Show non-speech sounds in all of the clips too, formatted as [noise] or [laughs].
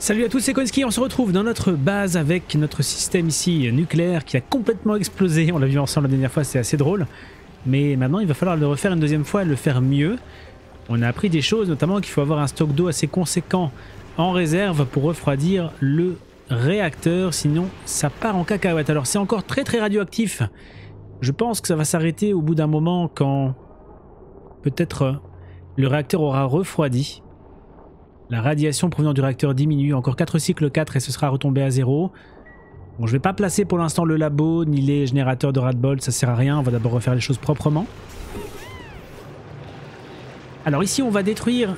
Salut à tous, c'est Konski, on se retrouve dans notre base avec notre système ici nucléaire qui a complètement explosé. On l'a vu ensemble la dernière fois, c'est assez drôle. Mais maintenant, il va falloir le refaire une deuxième fois et le faire mieux. On a appris des choses, notamment qu'il faut avoir un stock d'eau assez conséquent en réserve pour refroidir le réacteur, sinon ça part en cacahuète. Alors c'est encore très très radioactif. Je pense que ça va s'arrêter au bout d'un moment quand peut-être le réacteur aura refroidi. La radiation provenant du réacteur diminue, encore 4 cycles 4 et ce sera retombé à zéro. Bon, je vais pas placer pour l'instant le labo ni les générateurs de Radbolt, ça sert à rien, on va d'abord refaire les choses proprement. Alors ici on va détruire,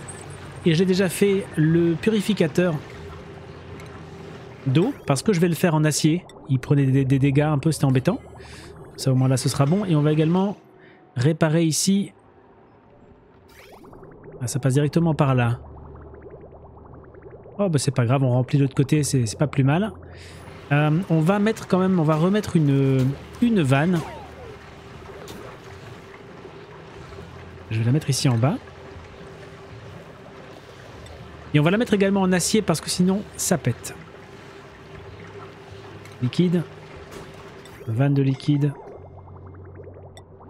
et j'ai déjà fait, le purificateur d'eau, parce que je vais le faire en acier. Il prenait des, des dégâts un peu, c'était embêtant. Ça au moins là ce sera bon. Et on va également réparer ici... Ah, ça passe directement par là. Oh bah c'est pas grave, on remplit l'autre côté, c'est pas plus mal. Euh, on va mettre quand même, on va remettre une, une vanne. Je vais la mettre ici en bas. Et on va la mettre également en acier parce que sinon ça pète. Liquide. Vanne de liquide.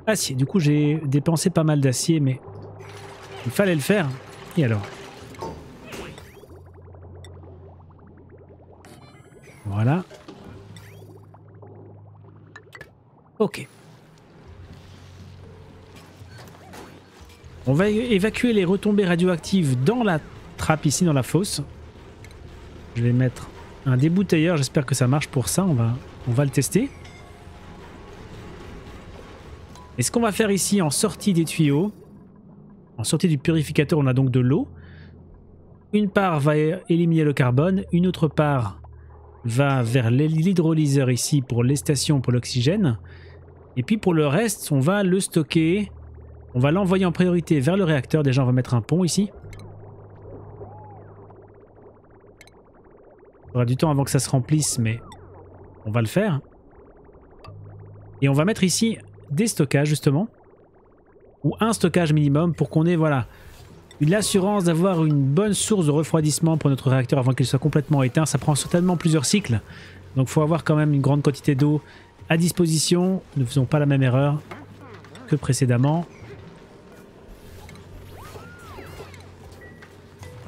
Acier. Du coup j'ai dépensé pas mal d'acier mais il fallait le faire. Et alors? Voilà. Ok. On va évacuer les retombées radioactives dans la trappe ici, dans la fosse. Je vais mettre un débouteilleur, j'espère que ça marche pour ça, on va, on va le tester. Et ce qu'on va faire ici en sortie des tuyaux, en sortie du purificateur, on a donc de l'eau. Une part va éliminer le carbone, une autre part va vers l'hydrolyseur ici pour les stations pour l'oxygène. Et puis pour le reste, on va le stocker. On va l'envoyer en priorité vers le réacteur. Déjà, on va mettre un pont ici. Il aura du temps avant que ça se remplisse, mais on va le faire. Et on va mettre ici des stockages, justement. Ou un stockage minimum pour qu'on ait, voilà, l'assurance d'avoir une bonne source de refroidissement pour notre réacteur avant qu'il soit complètement éteint. Ça prend certainement plusieurs cycles. Donc il faut avoir quand même une grande quantité d'eau à disposition. Ne faisons pas la même erreur que précédemment.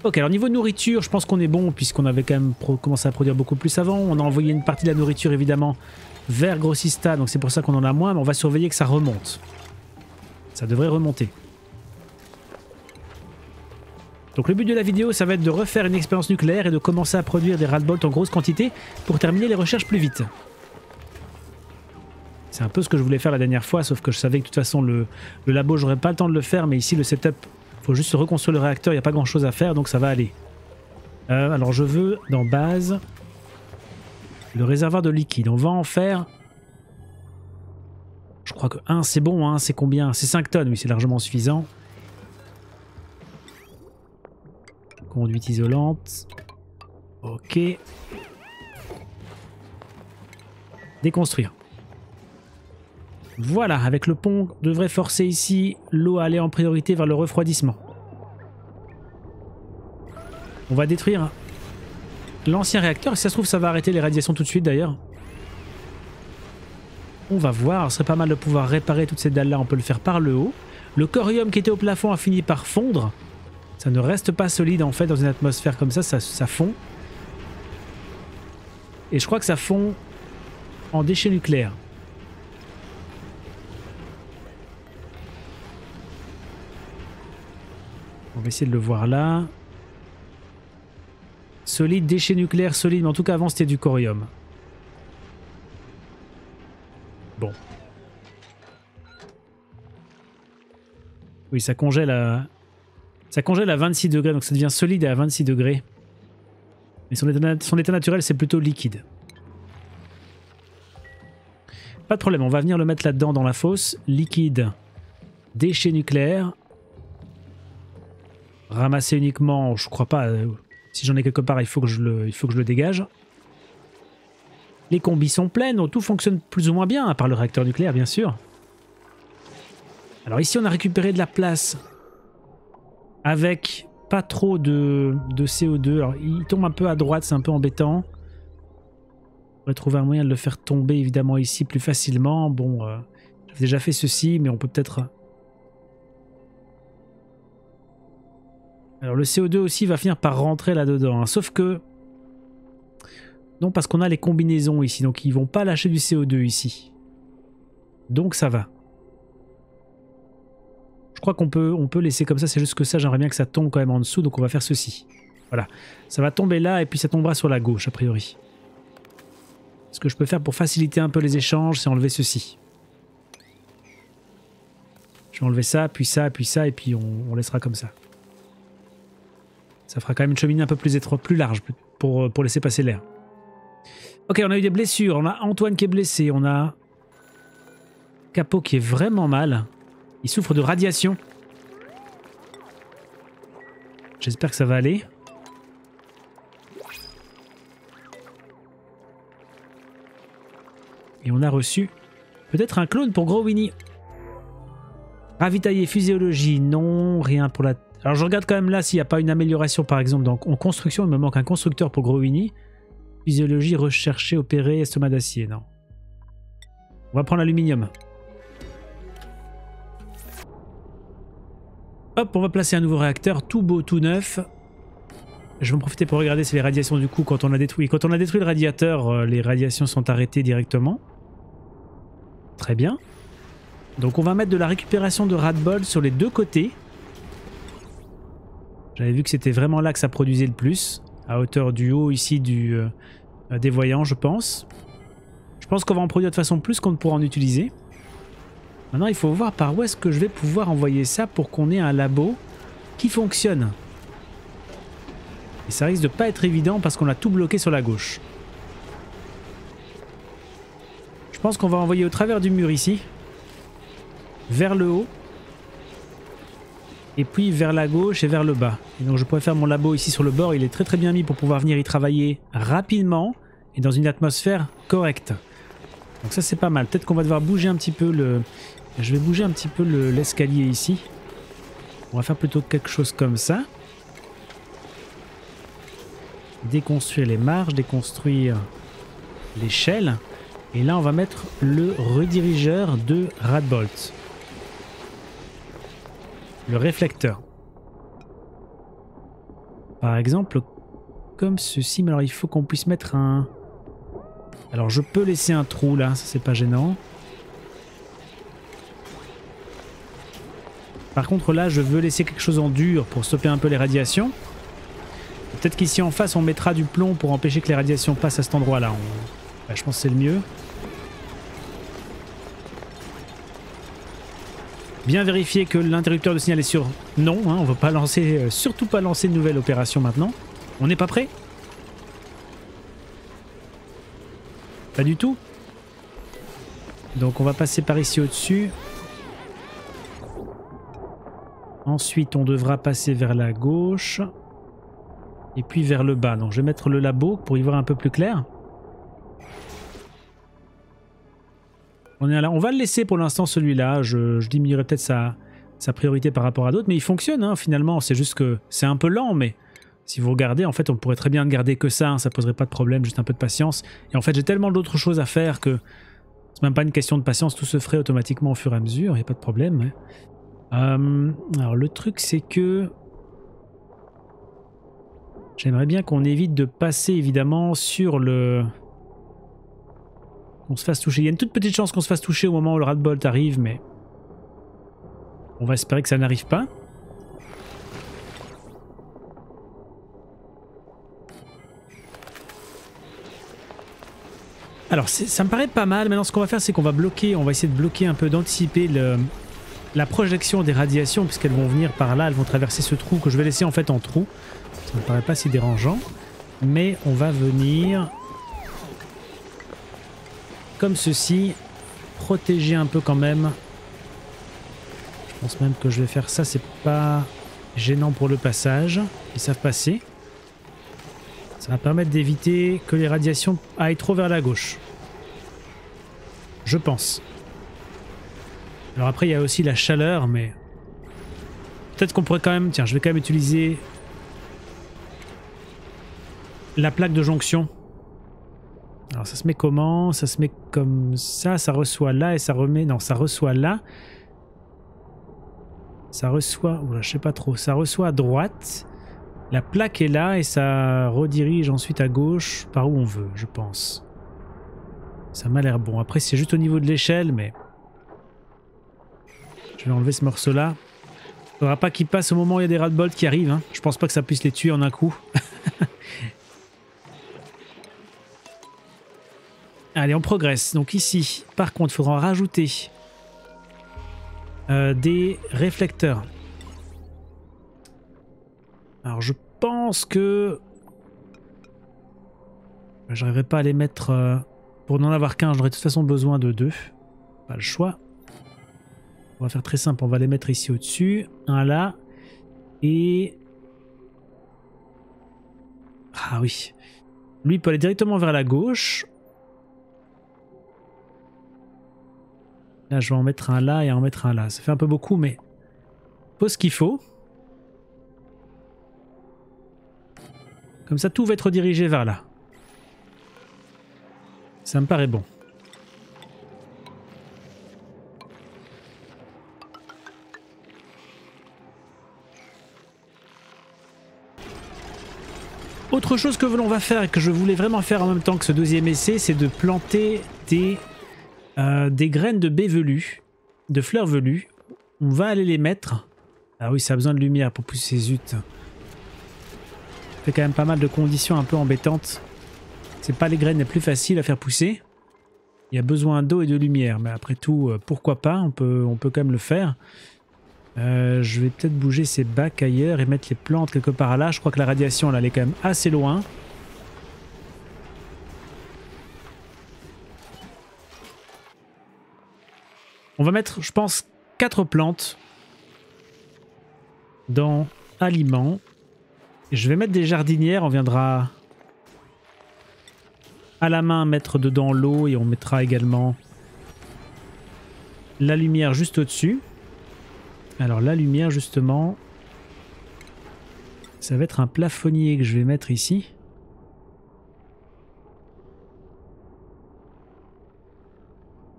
Ok, alors niveau nourriture, je pense qu'on est bon puisqu'on avait quand même commencé à produire beaucoup plus avant. On a envoyé une partie de la nourriture évidemment vers Grossista, donc c'est pour ça qu'on en a moins, mais on va surveiller que ça remonte. Ça devrait remonter. Donc le but de la vidéo, ça va être de refaire une expérience nucléaire et de commencer à produire des Radbolt en grosse quantité pour terminer les recherches plus vite. C'est un peu ce que je voulais faire la dernière fois, sauf que je savais que de toute façon le, labo, j'aurais pas le temps de le faire, mais ici le setup, faut juste reconstruire le réacteur, il n'y a pas grand chose à faire, donc ça va aller. Euh, alors je veux, dans base, le réservoir de liquide. On va en faire... Je crois que 1 c'est bon, hein, c'est combien? C'est 5 tonnes, oui c'est largement suffisant. Conduite isolante. Ok. Déconstruire. Voilà, avec le pont, on devrait forcer ici l'eau à aller en priorité vers le refroidissement. On va détruire l'ancien réacteur. Si ça se trouve, ça va arrêter les radiations tout de suite d'ailleurs. On va voir, ce serait pas mal de pouvoir réparer toutes ces dalles-là. On peut le faire par le haut. Le corium qui était au plafond a fini par fondre. Ça ne reste pas solide en fait dans une atmosphère comme ça, ça, fond. Et je crois que ça fond en déchets nucléaires. On va essayer de le voir là. Solide, déchets nucléaires solide, mais en tout cas avant c'était du corium. Bon. Oui, ça congèle à, ça congèle à 26 degrés, donc ça devient solide à 26 degrés. Mais son état, naturel, c'est plutôt liquide. Pas de problème, on va venir le mettre là-dedans dans la fosse. Liquide, déchets nucléaires. Ramasser uniquement, je crois pas. Euh, si j'en ai quelque part, il faut, que je le, il faut que je le dégage. Les combis sont pleines, tout fonctionne plus ou moins bien, à part le réacteur nucléaire, bien sûr. Alors ici, on a récupéré de la place avec pas trop de, de CO2. Alors, il tombe un peu à droite, c'est un peu embêtant. On pourrait trouver un moyen de le faire tomber évidemment ici plus facilement. Bon, euh, j'avais déjà fait ceci, mais on peut peut-être... Alors le CO2 aussi va finir par rentrer là-dedans. hein. Sauf que... Non, parce qu'on a les combinaisons ici. Donc ils vont pas lâcher du CO2 ici. Donc ça va. Crois qu'on peut, on peut laisser comme ça. C'est juste que ça, j'aimerais bien que ça tombe quand même en dessous. Donc on va faire ceci. Voilà. Ça va tomber là et puis ça tombera sur la gauche a priori. Ce que je peux faire pour faciliter un peu les échanges, c'est enlever ceci. Je vais enlever ça, puis ça, puis ça, et puis on, on laissera comme ça. Ça fera quand même une cheminée un peu plus étroite, plus large, pour, pour laisser passer l'air. Ok, on a eu des blessures. On a Antoine qui est blessé. On a Capot qui est vraiment mal. Il souffre de radiation. J'espère que ça va aller. Et on a reçu peut-être un clone pour Gros. Ravitailler physiologie, non, rien pour la... Alors je regarde quand même là s'il n'y a pas une amélioration par exemple donc, en construction, il me manque un constructeur pour Gros. Physiologie, rechercher, opérer, estomac d'acier, non. On va prendre l'aluminium. Hop, on va placer un nouveau réacteur, tout beau, tout neuf. Je vais en profiter pour regarder si les radiations du coup, quand on a détruit, quand on a détruit le radiateur, euh, les radiations sont arrêtées directement. Très bien. Donc on va mettre de la récupération de Radbol sur les deux côtés. J'avais vu que c'était vraiment là que ça produisait le plus, à hauteur du haut ici du, euh, des voyants, je pense. Je pense qu'on va en produire de façon plus qu'on ne pourra en utiliser. Maintenant, il faut voir par où est-ce que je vais pouvoir envoyer ça pour qu'on ait un labo qui fonctionne. Et ça risque de pas être évident parce qu'on a tout bloqué sur la gauche. Je pense qu'on va envoyer au travers du mur ici, vers le haut, et puis vers la gauche et vers le bas. Et donc je pourrais faire mon labo ici sur le bord, il est très très bien mis pour pouvoir venir y travailler rapidement et dans une atmosphère correcte. Donc ça c'est pas mal. Peut-être qu'on va devoir bouger un petit peu le... Je vais bouger un petit peu l'escalier ici. On va faire plutôt quelque chose comme ça. Déconstruire les marges, déconstruire l'échelle. Et là on va mettre le redirigeur de Radbolt. Le réflecteur. Par exemple, comme ceci. Mais alors il faut qu'on puisse mettre un... Alors je peux laisser un trou là, ça c'est pas gênant. Par contre là je veux laisser quelque chose en dur pour stopper un peu les radiations. Peut-être qu'ici en face on mettra du plomb pour empêcher que les radiations passent à cet endroit là. Bah, je pense que c'est le mieux. Bien vérifier que l'interrupteur de signal est sur non, hein, on ne va pas lancer, euh, surtout pas lancer de nouvelle opération maintenant. On n'est pas prêt? Pas du tout. Donc on va passer par ici au-dessus. Ensuite on devra passer vers la gauche. Et puis vers le bas. Donc je vais mettre le labo pour y voir un peu plus clair. On, va le laisser pour l'instant celui-là. Je, diminuerai peut-être sa, priorité par rapport à d'autres. Mais il fonctionne hein, finalement. C'est juste que c'est un peu lent. Mais si vous regardez, en fait, on pourrait très bien garder que ça. Hein, ça poserait pas de problème. Juste un peu de patience. Et en fait, j'ai tellement d'autres choses à faire que c'est même pas une question de patience. Tout se ferait automatiquement au fur et à mesure. Il n'y a pas de problème. Euh, alors le truc, c'est que... J'aimerais bien qu'on évite de passer évidemment sur le... Qu'on se fasse toucher. Il y a une toute petite chance qu'on se fasse toucher au moment où le Radbolt arrive, mais... On va espérer que ça n'arrive pas. Alors ça me paraît pas mal. Maintenant ce qu'on va faire c'est qu'on va bloquer, on va essayer de bloquer un peu, d'anticiper le, la projection des radiations puisqu'elles vont venir par là, elles vont traverser ce trou que je vais laisser en fait en trou. Ça me paraît pas si dérangeant. Mais on va venir comme ceci, protéger un peu quand même. Je pense même que je vais faire ça, c'est pas gênant pour le passage. Ils savent passer. Ça va permettre d'éviter que les radiations aillent trop vers la gauche. Je pense. Alors après, il y a aussi la chaleur, mais... Peut-être qu'on pourrait quand même... Tiens, je vais quand même utiliser la plaque de jonction. Alors ça se met comment? Ça se met comme ça, ça reçoit là et ça remet... Non, ça reçoit là. Ça reçoit... Oula, je sais pas trop. Ça reçoit à droite. La plaque est là et ça redirige ensuite à gauche par où on veut, je pense. Ça m'a l'air bon. Après, c'est juste au niveau de l'échelle, mais... Je vais enlever ce morceau-là. Faudra pas qu'il passe au moment où il y a des radbolts qui arrivent. Hein. Je pense pas que ça puisse les tuer en un coup. [laughs] Allez, on progresse. Donc ici, par contre, il faudra rajouter euh, des réflecteurs. Alors je pense que... J'arriverai pas à les mettre... Euh, pour n'en avoir qu'un, j'aurais de toute façon besoin de deux. Pas le choix. On va faire très simple, on va les mettre ici au-dessus. Un là. Et... Ah oui. Lui peut aller directement vers la gauche. Là, je vais en mettre un là et en mettre un là. Ça fait un peu beaucoup, mais faut ce qu'il faut. Comme ça, tout va être dirigé vers là. Ça me paraît bon. Autre chose que l'on va faire et que je voulais vraiment faire en même temps que ce deuxième essai, c'est de planter des, euh, des graines de baies velues, de fleurs velues. On va aller les mettre. Ah oui, ça a besoin de lumière pour pousser, zut. Fait quand même pas mal de conditions un peu embêtantes. C'est pas les graines les plus faciles à faire pousser. Il y a besoin d'eau et de lumière, mais après tout, euh, pourquoi pas, on peut, on peut quand même le faire. Euh, je vais peut-être bouger ces bacs ailleurs et mettre les plantes quelque part là. Je crois que la radiation, là, elle est quand même assez loin. On va mettre, je pense, 4 plantes dans aliments. je vais mettre des jardinières. On viendra à la main mettre dedans l'eau et on mettra également la lumière juste au-dessus. Alors la lumière justement, ça va être un plafonnier que je vais mettre ici.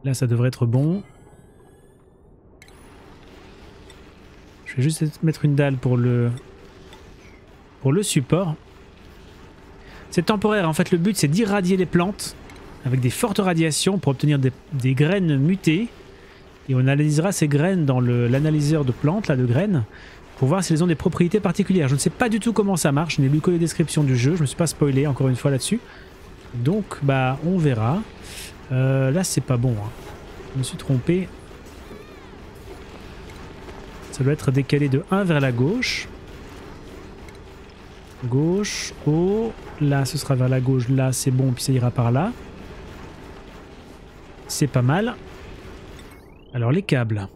Là ça devrait être bon. Je vais juste mettre une dalle pour le, pour le support. C'est temporaire, en fait le but c'est d'irradier les plantes avec des fortes radiations pour obtenir des, des graines mutées et on analysera ces graines dans l'analyseur de plantes, là, de graines, pour voir si elles ont des propriétés particulières. Je ne sais pas du tout comment ça marche, je n'ai lu que les descriptions du jeu, je ne me suis pas spoilé encore une fois là-dessus. Donc, bah, on verra. Euh, là, c'est pas bon. Hein. Je me suis trompé. Ça doit être décalé de 1 vers la gauche. Gauche, haut. Là, ce sera vers la gauche. Là, c'est bon, puis ça ira par là. C'est pas mal. Alors les câbles.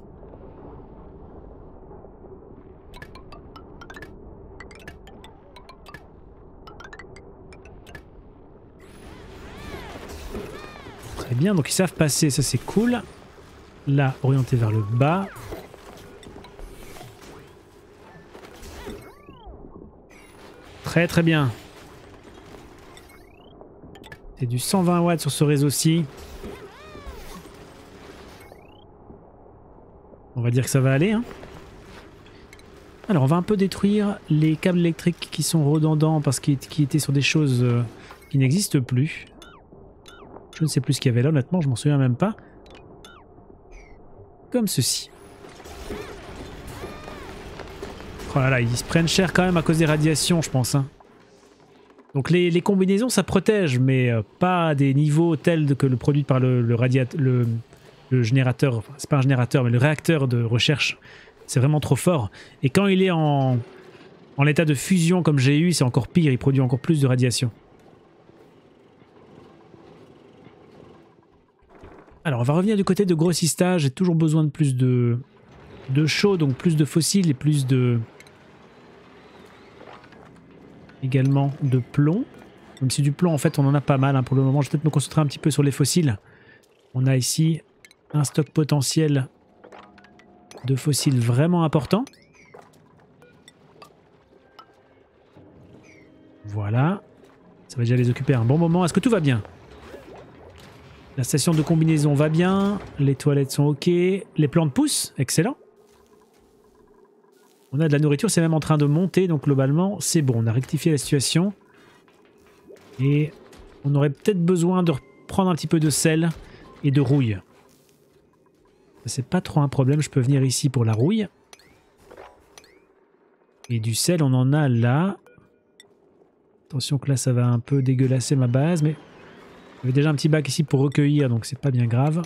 Très bien, donc ils savent passer, ça c'est cool. Là, orienté vers le bas. Très très bien. C'est du 120 watts sur ce réseau-ci. On va dire que ça va aller. Hein. Alors on va un peu détruire les câbles électriques qui sont redondants parce qu'ils étaient sur des choses euh, qui n'existent plus. Je ne sais plus ce qu'il y avait là honnêtement, je m'en souviens même pas. Comme ceci. Oh là là, ils se prennent cher quand même à cause des radiations je pense. Hein. Donc les, combinaisons ça protège mais euh, pas à des niveaux tels que le produit par le, le, le, le générateur, c'est pas un générateur, mais le réacteur de recherche, c'est vraiment trop fort. Et quand il est en, en état de fusion comme j'ai eu, c'est encore pire, il produit encore plus de radiation. Alors on va revenir du côté de grossistage, j'ai toujours besoin de plus de, de chaud, donc plus de fossiles et plus de... également de plomb. Même si du plomb en fait on en a pas mal hein, pour le moment, je vais peut-être me concentrer un petit peu sur les fossiles. On a ici un stock potentiel de fossiles vraiment important. Voilà. Ça va déjà les occuper un bon moment. Est-ce que tout va bien? La station de combinaison va bien. Les toilettes sont ok. Les plantes poussent. Excellent. On a de la nourriture, c'est même en train de monter. Donc globalement, c'est bon. On a rectifié la situation. Et on aurait peut-être besoin de reprendre un petit peu de sel et de rouille. C'est pas trop un problème. Je peux venir ici pour la rouille. Et du sel, on en a là. Attention que là, ça va un peu dégueulasser ma base, mais... J'avais déjà un petit bac ici pour recueillir, donc c'est pas bien grave.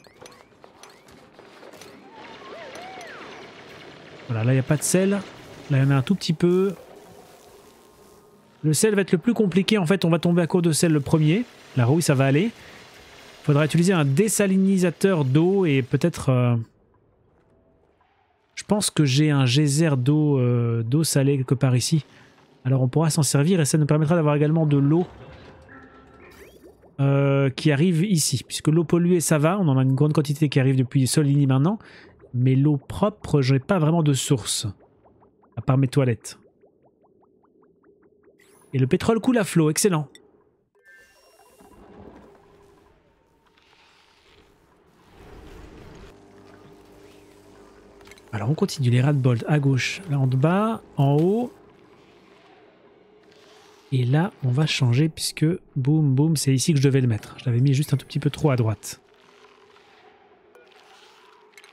Voilà, là, il n'y a pas de sel. Là, il y en a un tout petit peu. Le sel va être le plus compliqué. En fait, on va tomber à court de sel le premier. La rouille, ça va aller. Il faudra utiliser un désalinisateur d'eau et peut-être... Euh, je pense que j'ai un geyser d'eau euh, salée quelque part ici. Alors on pourra s'en servir et ça nous permettra d'avoir également de l'eau euh, qui arrive ici. Puisque l'eau polluée, ça va, on en a une grande quantité qui arrive depuis Solini maintenant. Mais l'eau propre, je n'ai pas vraiment de source. À part mes toilettes. Et le pétrole coule à flot, excellent. Alors on continue les radbolts à gauche, là en bas, en haut. Et là, on va changer puisque boum boum, c'est ici que je devais le mettre. Je l'avais mis juste un tout petit peu trop à droite.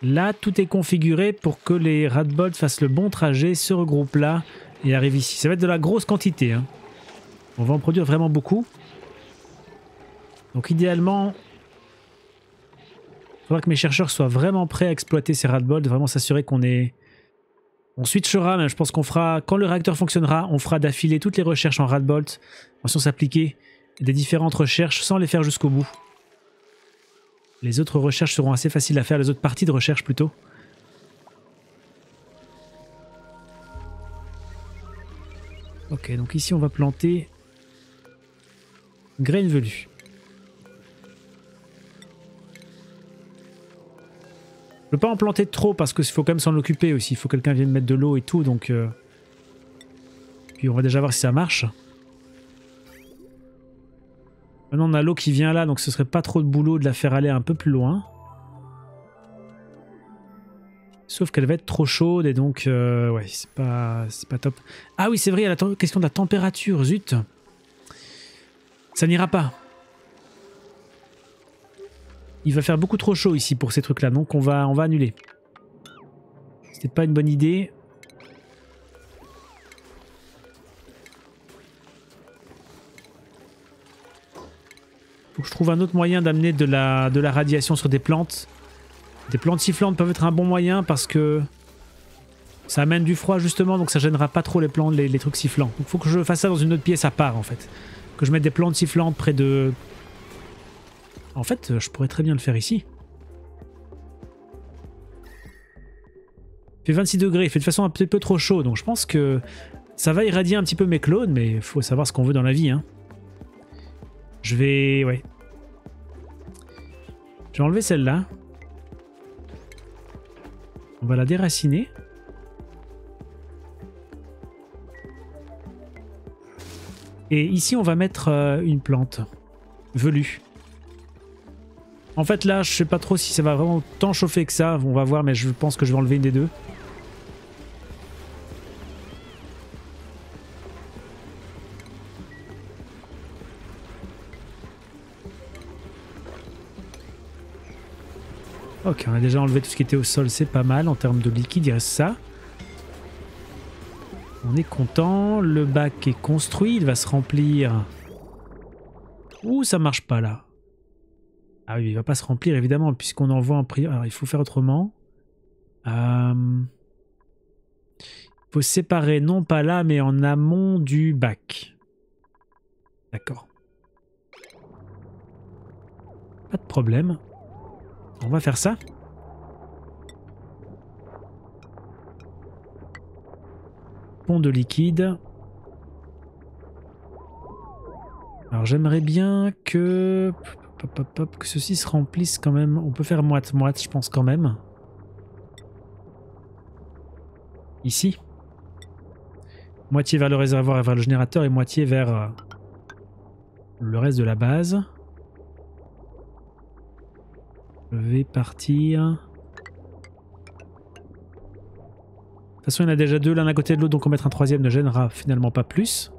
Là, tout est configuré pour que les radbolts fassent le bon trajet, se regroupent là et arrivent ici. Ça va être de la grosse quantité. Hein. On va en produire vraiment beaucoup. Donc idéalement, faudra que mes chercheurs soient vraiment prêts à exploiter ces radbolts, vraiment s'assurer qu'on est... On switchera, mais je pense qu'on fera, quand le réacteur fonctionnera, on fera d'affilée toutes les recherches en radbolt, en sciences appliquées, des différentes recherches sans les faire jusqu'au bout. Les autres recherches seront assez faciles à faire, les autres parties de recherche plutôt. Ok, donc ici on va planter graine velue. Je peux pas en planter trop parce qu'il faut quand même s'en occuper aussi. Il faut que quelqu'un vienne mettre de l'eau et tout, donc... Euh, puis on va déjà voir si ça marche. Maintenant on a l'eau qui vient là, donc ce serait pas trop de boulot de la faire aller un peu plus loin. Sauf qu'elle va être trop chaude et donc... Euh, ouais, c'est pas, pas top. Ah oui, c'est vrai, il y a la question de la température, zut. Ça n'ira pas. Il va faire beaucoup trop chaud ici pour ces trucs-là, donc on va, on va annuler. C'était pas une bonne idée. Faut que je trouve un autre moyen d'amener de la, de la radiation sur des plantes. Des plantes sifflantes peuvent être un bon moyen parce que ça amène du froid justement, donc ça gênera pas trop les plantes, les, les trucs sifflants. Donc faut que je fasse ça dans une autre pièce à part en fait. Que je mette des plantes sifflantes près de, en fait, je pourrais très bien le faire ici. Il fait 26 degrés, il fait de façon un petit peu trop chaud, donc je pense que ça va irradier un petit peu mes clones, mais il faut savoir ce qu'on veut dans la vie. Hein. Je vais... ouais. Je vais enlever celle-là. On va la déraciner. Et ici, on va mettre euh, une plante velue. En fait là, je sais pas trop si ça va vraiment tant chauffer que ça. On va voir, mais je pense que je vais enlever une des deux. Ok, on a déjà enlevé tout ce qui était au sol, c'est pas mal. En termes de liquide, il reste ça. On est content. Le bac est construit, il va se remplir. Ouh, ça marche pas là. Ah oui, il va pas se remplir évidemment puisqu'on envoie en prière. Alors il faut faire autrement. Euh, il faut séparer non pas là mais en amont du bac. D'accord. Pas de problème. On va faire ça. Pont de liquide. Alors j'aimerais bien que que ceci se remplisse quand même. On peut faire moite-moite, je pense quand même. Ici. Moitié vers le réservoir et vers le générateur et moitié vers... Euh, le reste de la base. Je vais partir. De toute façon, il y en a déjà deux l'un à côté de l'autre, donc en mettre un troisième ne gênera finalement pas plus.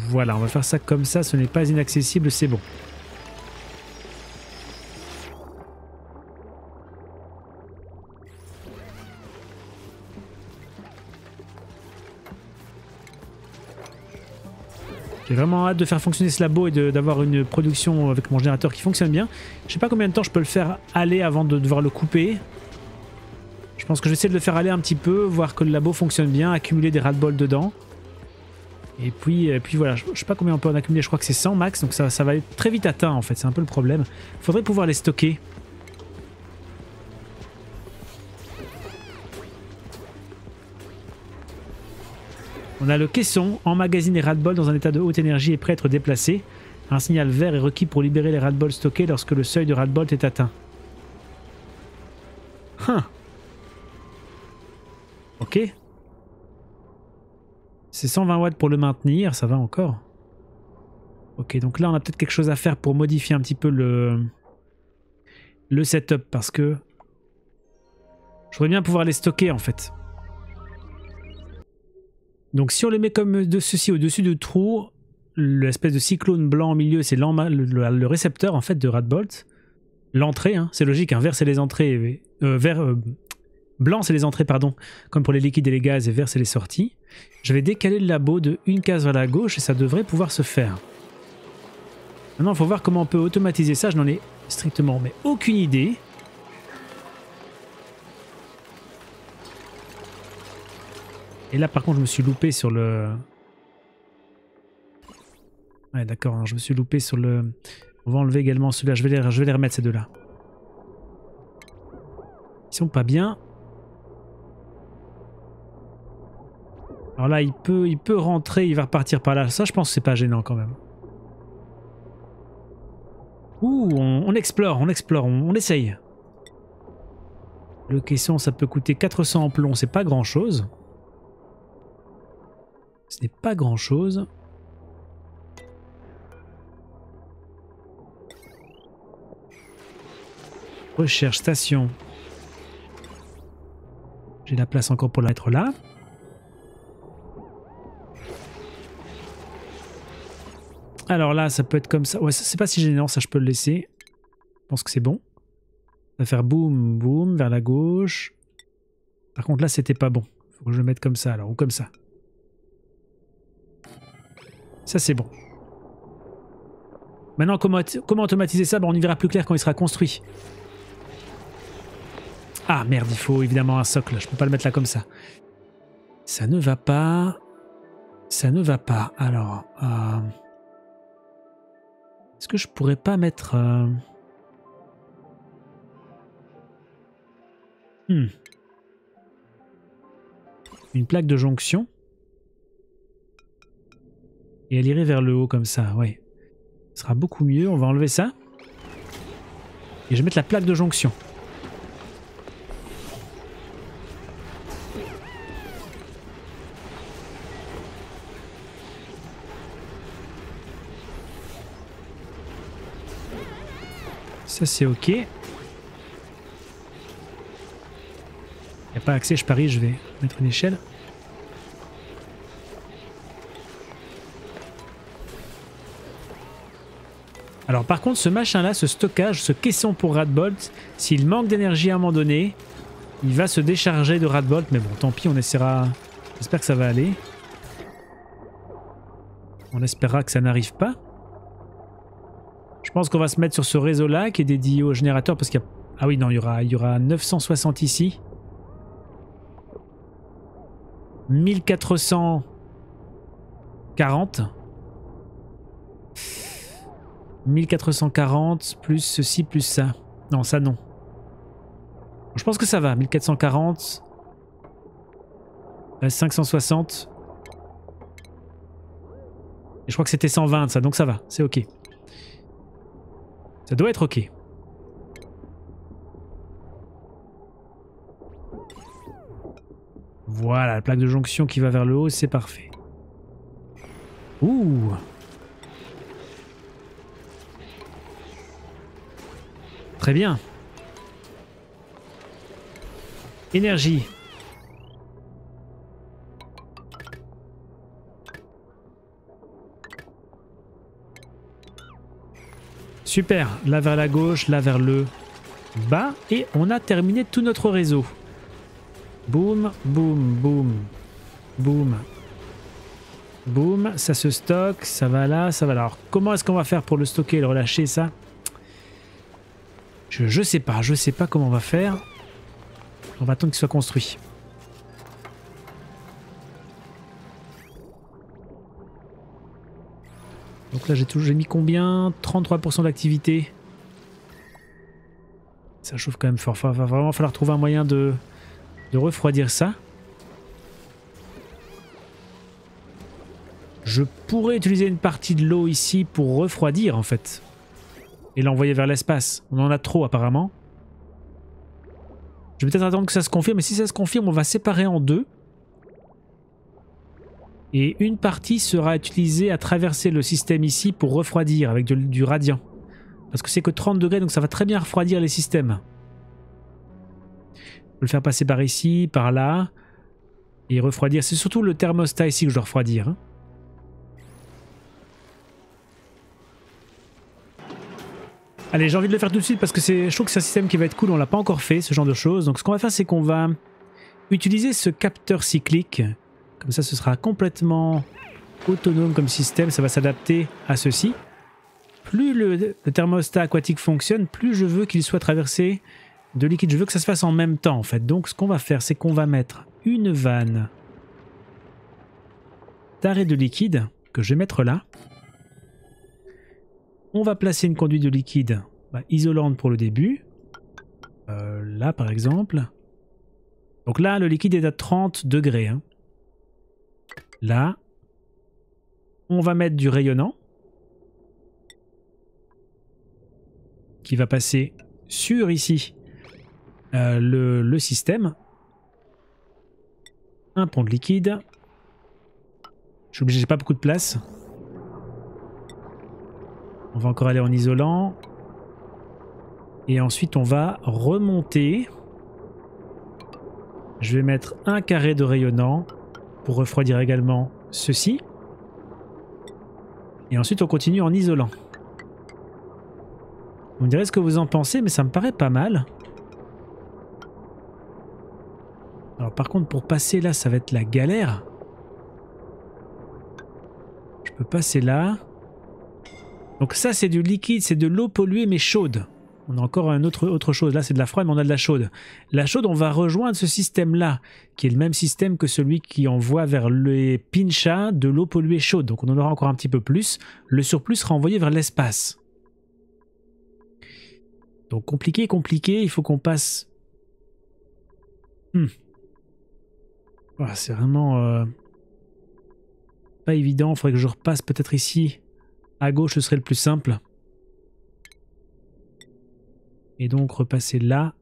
Voilà, on va faire ça comme ça, ce n'est pas inaccessible, c'est bon. J'ai vraiment hâte de faire fonctionner ce labo et d'avoir une production avec mon générateur qui fonctionne bien. Je sais pas combien de temps je peux le faire aller avant de devoir le couper. Je pense que je vais essayer de le faire aller un petit peu, voir que le labo fonctionne bien, accumuler des ras-de-bol dedans. Et puis, puis voilà, je, sais pas combien on peut en accumuler, je crois que c'est 100 max, donc ça, ça va être très vite atteint en fait, c'est un peu le problème. Faudrait pouvoir les stocker. On a le caisson, emmagasiné Radbol dans un état de haute énergie et prêt à être déplacé. Un signal vert est requis pour libérer les Radbols stockés lorsque le seuil de Radbolt est atteint. Huh. Ok. C'est 120 watts pour le maintenir, ça va encore. Ok, donc là on a peut-être quelque chose à faire pour modifier un petit peu le, le setup parce que je voudrais bien pouvoir les stocker en fait. Donc si on les met comme de ceci au-dessus du trou, l'espèce de cyclone blanc au milieu, c'est le, récepteur en fait de Radbolt. L'entrée, hein, c'est logique, vert c'est les entrées, euh, euh, blanc c'est les entrées, pardon, comme pour les liquides et les gaz, et vert c'est les sorties. Je vais décaler le labo de une case vers la gauche et ça devrait pouvoir se faire. Maintenant, il faut voir comment on peut automatiser ça, je n'en ai strictement aucune idée. Et là, par contre, je me suis loupé sur le... Ouais, d'accord, hein, je me suis loupé sur le... On va enlever également celui-là. Je, vais les... je vais les remettre, ces deux-là. Ils sont pas bien. Alors là, il peut, il peut rentrer, il va repartir par là. Ça, je pense que c'est pas gênant quand même. Ouh, on, explore, on explore, on, essaye. Le caisson, ça peut coûter 400 en plomb, c'est pas grand-chose. Ce n'est pas grand chose. Recherche station. J'ai la place encore pour la mettre là. Alors là, ça peut être comme ça. Ouais, c'est pas si gênant, ça je peux le laisser. Je pense que c'est bon. Ça va faire boum, boum, vers la gauche. Par contre là, c'était pas bon. Faut que je le mette comme ça alors, ou comme ça. Ça, c'est bon. Maintenant, comment, comment automatiser ça? On y verra plus clair quand il sera construit. Ah, merde, il faut évidemment un socle. Je peux pas le mettre là comme ça. Ça ne va pas. Ça ne va pas. Alors... Euh, est-ce que je pourrais pas mettre... Euh, hmm. Une plaque de jonction et elle irait vers le haut comme ça, ouais. Ce sera beaucoup mieux. On va enlever ça. Et je vais mettre la plaque de jonction. Ça c'est ok. Il n'y a pas accès, je parie, je vais mettre une échelle. Alors par contre, ce machin-là, ce stockage, ce caisson pour Radbolt, s'il manque d'énergie à un moment donné, il va se décharger de Radbolt. Mais bon, tant pis, on essaiera... J'espère que ça va aller. On espérera que ça n'arrive pas. Je pense qu'on va se mettre sur ce réseau-là qui est dédié au générateur parce qu'il y a... Ah oui, non, il y aura, il y aura 960 ici. 1440. 1440 plus ceci plus ça. Non, ça non. Je pense que ça va. 1440. 560. Et je crois que c'était 120 ça, donc ça va. C'est ok. Ça doit être ok. Voilà, la plaque de jonction qui va vers le haut, c'est parfait. Ouh Très bien. Énergie. Super, là vers la gauche, là vers le bas. Et on a terminé tout notre réseau. Boum, boum, boum, boum. Boum, ça se stocke, ça va là, ça va là. Alors comment est-ce qu'on va faire pour le stocker et le relâcher ça? Je, je sais pas, je sais pas comment on va faire. On va attendre qu'il soit construit. Là, j'ai mis combien? 33% d'activité. Ça chauffe quand même fort. Il va vraiment falloir trouver un moyen de, de refroidir ça. Je pourrais utiliser une partie de l'eau ici pour refroidir en fait. Et l'envoyer vers l'espace. On en a trop apparemment. Je vais peut-être attendre que ça se confirme. Mais si ça se confirme, on va séparer en deux. Et une partie sera utilisée à traverser le système ici pour refroidir avec du, radiant. Parce que c'est que 30 degrés, donc ça va très bien refroidir les systèmes. Je vais le faire passer par ici, par là. Et refroidir. C'est surtout le thermostat ici que je dois refroidir. Hein. Allez, j'ai envie de le faire tout de suite parce que je trouve que c'est un système qui va être cool. On l'a pas encore fait, ce genre de choses. Donc ce qu'on va faire, c'est qu'on va utiliser ce capteur cyclique comme ça, ce sera complètement autonome comme système. Ça va s'adapter à ceci. Plus le, thermostat aquatique fonctionne, plus je veux qu'il soit traversé de liquide. Je veux que ça se fasse en même temps, en fait. Donc, ce qu'on va faire, c'est qu'on va mettre une vanne d'arrêt de liquide que je vais mettre là. On va placer une conduite de liquide bah, isolante pour le début. Euh, là, par exemple. Donc là, le liquide est à 30 degrés. Hein. Là. On va mettre du rayonnant. Qui va passer sur ici euh, le, système. Un pont de liquide. Je suis obligé, j'ai pas beaucoup de place. On va encore aller en isolant. Et ensuite, on va remonter. Je vais mettre un carré de rayonnant refroidir également ceci. Et ensuite on continue en isolant. Vous me direz ce que vous en pensez, mais ça me paraît pas mal. Alors par contre pour passer là ça va être la galère. Je peux passer là. Donc ça c'est du liquide, c'est de l'eau polluée mais chaude. On a encore une autre, chose. Là, c'est de la froide, mais on a de la chaude. La chaude, on va rejoindre ce système-là, qui est le même système que celui qui envoie vers les pinchas de l'eau polluée chaude. Donc on en aura encore un petit peu plus. Le surplus sera envoyé vers l'espace. Donc compliqué, compliqué. Il faut qu'on passe... Hmm. Voilà, c'est vraiment... Euh, pas évident. Il faudrait que je repasse peut-être ici. À gauche, ce serait le plus simple. Et donc repasser là.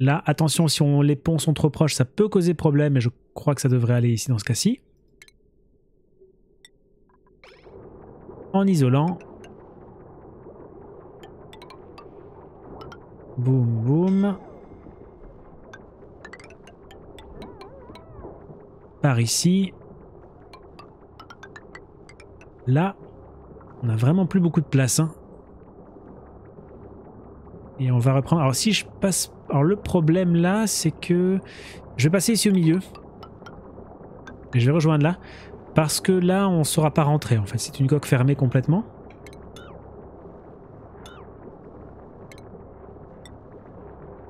Là, attention, si on, les ponts sont trop proches, ça peut causer problème, mais je crois que ça devrait aller ici dans ce cas-ci. En isolant. Boum, boum. Par ici. Là, on a vraiment plus beaucoup de place. Hein. Et on va reprendre. Alors si je passe... Alors le problème là, c'est que... Je vais passer ici au milieu. Et je vais rejoindre là. Parce que là, on ne saura pas rentrer en fait. C'est une coque fermée complètement.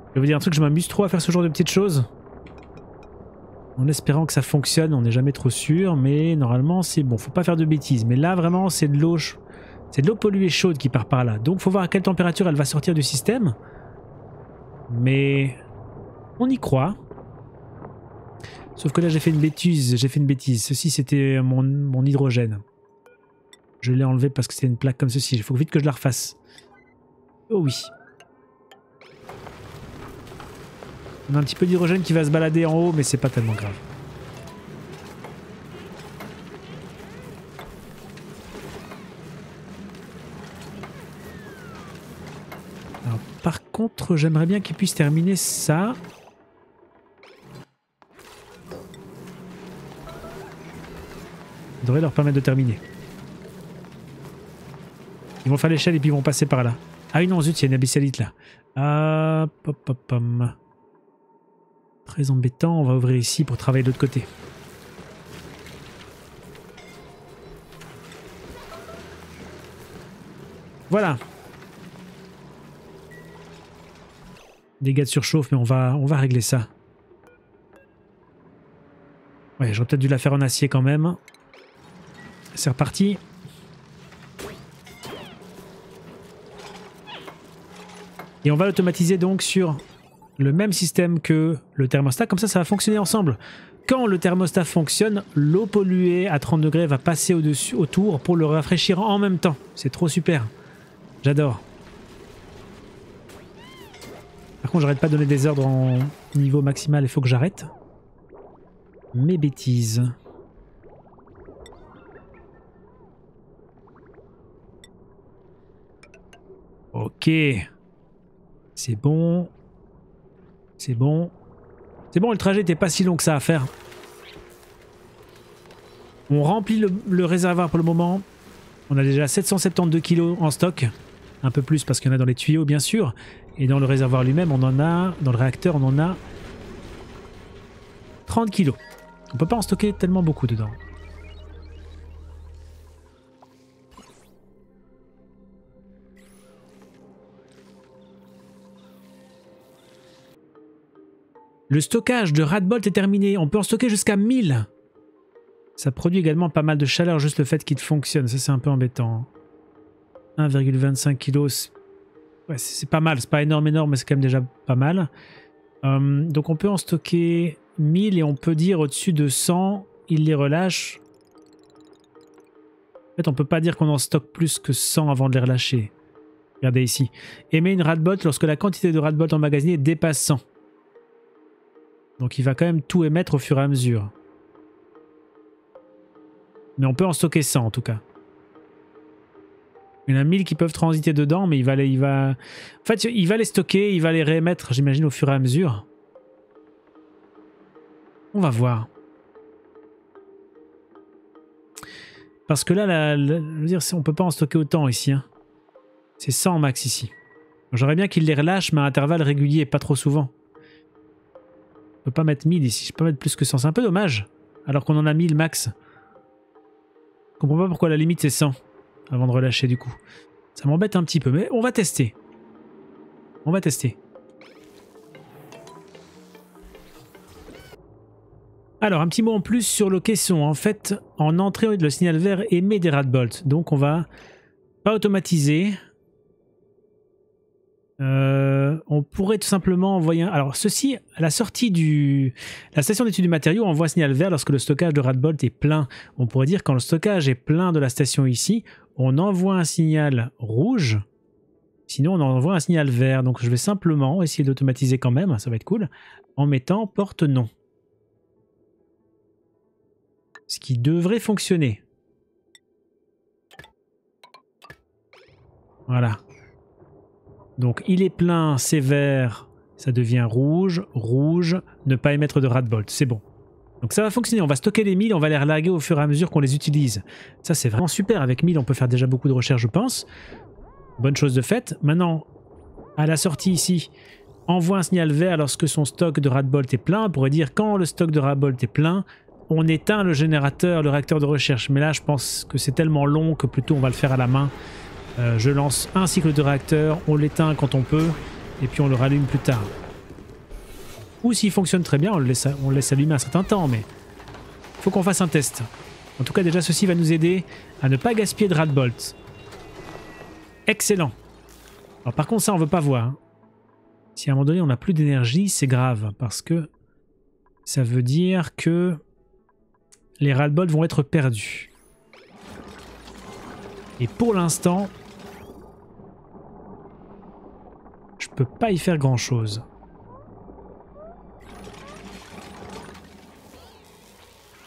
Je vais vous dire un truc, je m'amuse trop à faire ce genre de petites choses. En espérant que ça fonctionne, on n'est jamais trop sûr. Mais normalement, c'est bon. Faut pas faire de bêtises. Mais là, vraiment, c'est de l'eau c'est de l'eau polluée chaude qui part par là. Donc faut voir à quelle température elle va sortir du système. Mais on y croit. Sauf que là j'ai fait une bêtise. J'ai fait une bêtise. Ceci c'était mon, hydrogène. Je l'ai enlevé parce que c'était une plaque comme ceci. Il faut vite que je la refasse. Oh oui. On a un petit peu d'hydrogène qui va se balader en haut, mais c'est pas tellement grave. Alors, par contre, j'aimerais bien qu'il puisse terminer ça. Ça devrait leur permettre de terminer. Ils vont faire l'échelle et puis ils vont passer par là. Ah non, zut, il y a une abyssalite là. Ah, pop, pop, pom. Très embêtant, on va ouvrir ici pour travailler de l'autre côté. Voilà. Dégâts de surchauffe, mais on va, régler ça. Ouais, j'aurais peut-être dû la faire en acier quand même. C'est reparti. Et on va l'automatiser donc sur le même système que le thermostat. Comme ça, ça va fonctionner ensemble. Quand le thermostat fonctionne, l'eau polluée à 30 degrés va passer au-dessus, autour pour le rafraîchir en même temps. C'est trop super. J'adore. Par j'arrête pas de donner des ordres en niveau maximal, il faut que j'arrête. Mes bêtises. Ok. C'est bon. C'est bon. C'est bon, le trajet n'était pas si long que ça à faire. On remplit le, réservoir pour le moment. On a déjà 772 kg en stock. Un peu plus parce qu'il y en a dans les tuyaux, bien sûr. Et dans le réservoir lui-même, on en a... Dans le réacteur, on en a... 30 kg. On peut pas en stocker tellement beaucoup dedans. Le stockage de Radbolt est terminé. On peut en stocker jusqu'à 1000. Ça produit également pas mal de chaleur, juste le fait qu'il fonctionne. Ça, c'est un peu embêtant. 1,25 kg. C'est pas mal. C'est pas énorme, énorme, mais c'est quand même déjà pas mal. Euh, donc, on peut en stocker 1000 et on peut dire au-dessus de 100, il les relâche. En fait, on peut pas dire qu'on en stocke plus que 100 avant de les relâcher. Regardez ici. Émet une Radbolt lorsque la quantité de Radbolt emmagasinée dépasse 100. Donc il va quand même tout émettre au fur et à mesure. Mais on peut en stocker 100 en tout cas. Il y en a 1000 qui peuvent transiter dedans, mais il va, les, il va... En fait, il va les stocker, il va les réémettre, j'imagine, au fur et à mesure. On va voir. Parce que là, la, dire, on peut pas en stocker autant ici. Hein. C'est 100 max ici. J'aurais bien qu'il les relâche, mais à intervalles réguliers, pas trop souvent. Je peux pas mettre 1000 ici, je peux pas mettre plus que 100. C'est un peu dommage, alors qu'on en a 1000 max. Je comprends pas pourquoi la limite c'est 100, avant de relâcher du coup. Ça m'embête un petit peu, mais on va tester. On va tester. Alors, un petit mot en plus sur le caisson. En fait, en entrée, le signal vert émet des radbolts. Donc, on va pas automatiser. Euh, on pourrait tout simplement envoyer un... Alors ceci, à la sortie du... La station d'étude du matériau envoie un signal vert lorsque le stockage de Radbolt est plein. On pourrait dire quand le stockage est plein de la station ici, on envoie un signal rouge. Sinon, on envoie un signal vert. Donc je vais simplement essayer d'automatiser quand même, ça va être cool, en mettant porte non. Ce qui devrait fonctionner. Voilà. Donc il est plein, c'est vert, ça devient rouge, rouge, ne pas émettre de radbolt, c'est bon. Donc ça va fonctionner, on va stocker les 1000, on va les relarguer au fur et à mesure qu'on les utilise. Ça c'est vraiment super, avec 1000 on peut faire déjà beaucoup de recherches je pense. Bonne chose de faite. Maintenant, à la sortie ici, envoie un signal vert lorsque son stock de radbolt est plein. On pourrait dire quand le stock de radbolt est plein, on éteint le générateur, le réacteur de recherche. Mais là je pense que c'est tellement long que plutôt on va le faire à la main. Euh, je lance un cycle de réacteur, on l'éteint quand on peut, et puis on le rallume plus tard. Ou s'il fonctionne très bien, on le laisse, allumer un certain temps, mais faut qu'on fasse un test. En tout cas, déjà, ceci va nous aider à ne pas gaspiller de Radbolt. Excellent. Alors par contre, ça, on veut pas voir. Hein. Si à un moment donné, on n'a plus d'énergie, c'est grave, parce que ça veut dire que les Radbolt vont être perdus. Et pour l'instant, peux pas y faire grand-chose.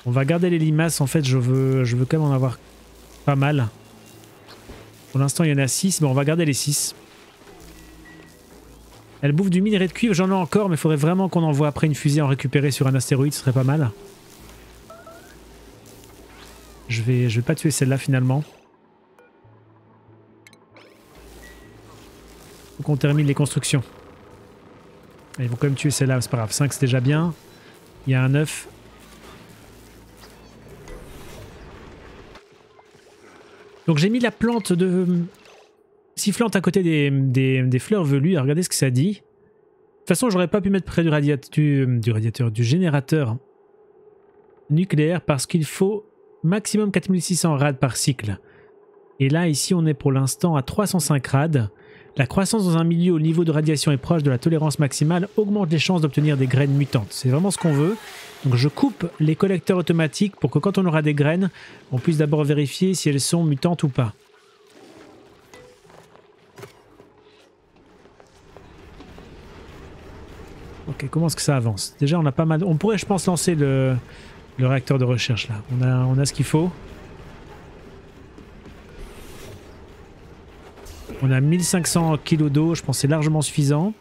On va garder les limaces, en fait, je veux, je veux quand même en avoir pas mal. Pour l'instant, il y en a 6, mais on va garder les 6. Elle bouffe du minerai de cuivre, j'en ai encore, mais il faudrait vraiment qu'on envoie après une fusée en récupérer sur un astéroïde, ce serait pas mal. Je vais, je vais pas tuer celle-là finalement. Faut qu'on termine les constructions. Ils vont quand même tuer celle-là, c'est pas grave. 5 c'est déjà bien. Il y a un 9. Donc j'ai mis la plante de sifflante à côté des, fleurs velues. regardez ce que ça dit. De toute façon, j'aurais pas pu mettre près du, du radiateur, du générateur nucléaire parce qu'il faut maximum 4600 rad par cycle. Et là, ici, on est pour l'instant à 305 rad. La croissance dans un milieu au niveau de radiation est proche de la tolérance maximale augmente les chances d'obtenir des graines mutantes. C'est vraiment ce qu'on veut. Donc je coupe les collecteurs automatiques pour que quand on aura des graines, on puisse d'abord vérifier si elles sont mutantes ou pas. Ok, comment est-ce que ça avance? Déjà, on a pas mal... On pourrait, je pense, lancer le, réacteur de recherche, là. On a ce qu'il faut. On a 1500 kg d'eau, je pense c'est largement suffisant.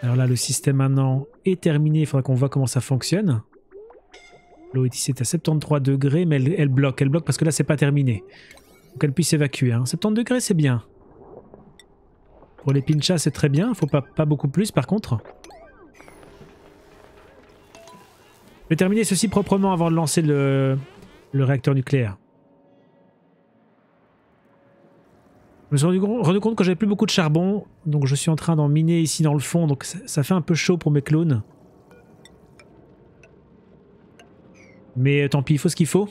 Alors là, le système maintenant est terminé, il faudra qu'on voit comment ça fonctionne. L'eau est ici à 73 degrés, mais elle, bloque, elle bloque parce que là, c'est pas terminé. Donc elle puisse évacuer. 70 hein. degrés, c'est bien. Pour les pinchas, c'est très bien, faut pas, pas beaucoup plus par contre. Je vais terminer ceci proprement avant de lancer le réacteur nucléaire. Me suis rendu, compte que j'avais plus beaucoup de charbon, donc je suis en train d'en miner ici dans le fond, donc ça, fait un peu chaud pour mes clones. Mais tant pis, il faut ce qu'il faut.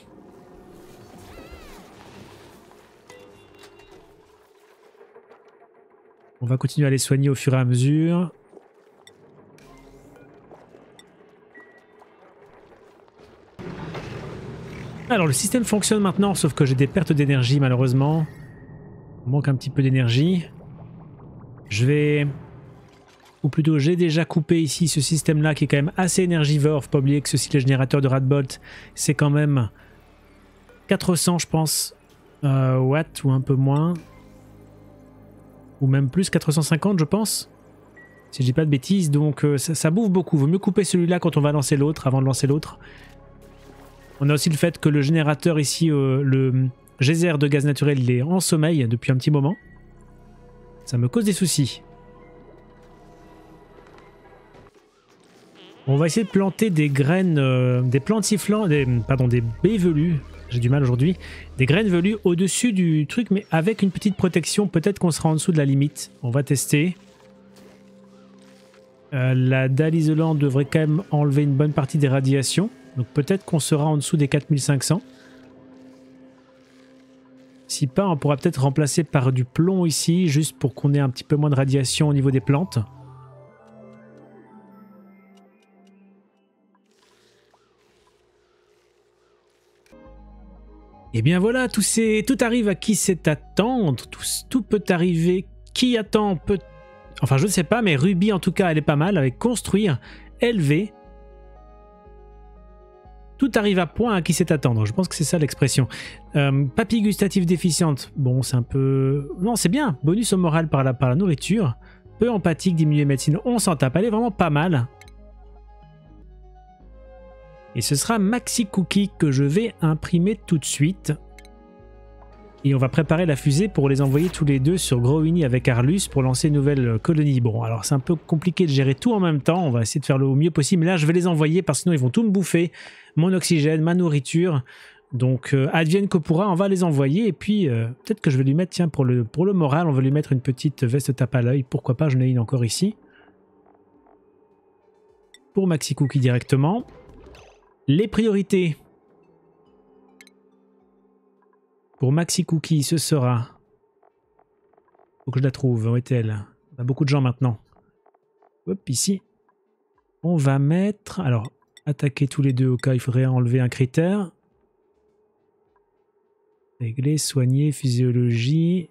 On va continuer à les soigner au fur et à mesure. Alors le système fonctionne maintenant, sauf que j'ai des pertes d'énergie malheureusement. Manque un petit peu d'énergie. Je vais... Ou plutôt, j'ai déjà coupé ici ce système-là qui est quand même assez énergivore. Faut pas oublier que ceci, le générateur de Radbolt, c'est quand même 400, je pense, euh, watts ou un peu moins. Ou même plus, 450, je pense. Si je dis pas de bêtises, donc euh, ça, bouffe beaucoup. Vaut mieux couper celui-là quand on va lancer l'autre, avant de lancer l'autre. On a aussi le fait que le générateur ici, euh, le geyser de gaz naturel il est en sommeil depuis un petit moment. Ça me cause des soucis. On va essayer de planter des graines, euh, des plantes sifflantes, des, pardon, des baies velues, j'ai du mal aujourd'hui, des graines velues au-dessus du truc, mais avec une petite protection, peut-être qu'on sera en dessous de la limite. On va tester. Euh, la dalle isolante devrait quand même enlever une bonne partie des radiations, donc peut-être qu'on sera en dessous des 4500. Si pas, on pourra peut-être remplacer par du plomb ici, juste pour qu'on ait un petit peu moins de radiation au niveau des plantes. Et eh bien voilà, tout, tout arrive à qui sait attendre, tout, tout peut arriver, qui attend peut... Enfin je ne sais pas, mais Ruby en tout cas elle est pas mal avec construire, élever, tout arrive à point à qui sait attendre. Je pense que c'est ça l'expression. Euh, gustative déficiente. Bon, c'est un peu... Non, c'est bien. Bonus au moral par la, par la nourriture. Peu empathique, diminuer médecine. On s'en tape. Elle est vraiment pas mal. Et ce sera Maxi Cookie que je vais imprimer tout de suite. Et on va préparer la fusée pour les envoyer tous les deux sur Growini avec Arlus pour lancer une nouvelle colonie. Bon, alors c'est un peu compliqué de gérer tout en même temps. On va essayer de faire le mieux possible. Mais là, je vais les envoyer parce que sinon ils vont tout me bouffer. Mon oxygène, ma nourriture. Donc, euh, advienne que pourra, on va les envoyer. Et puis, euh, peut-être que je vais lui mettre, tiens, pour le, pour le moral, on va lui mettre une petite veste tape à l'œil. Pourquoi pas, j'en ai une encore ici. Pour Maxi Cookie directement. Les priorités. Pour Maxi Cookie, ce sera... Faut que je la trouve, où est-elle? A beaucoup de gens maintenant. Hop, ici. On va mettre... Alors, attaquer tous les deux au cas il faudrait enlever un critère. Régler, soigner, physiologie.